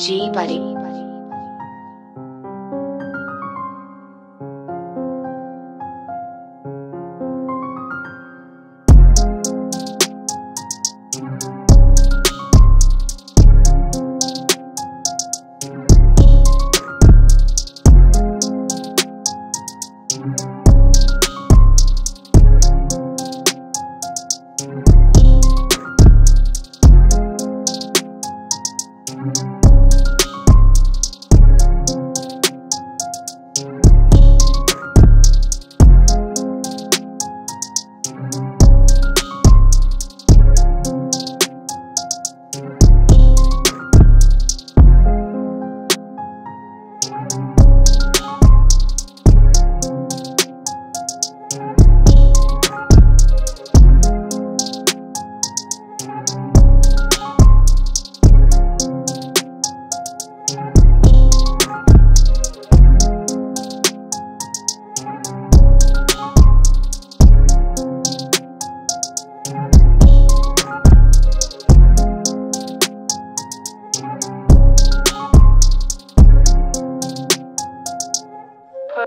G Buddy. Pur- pur-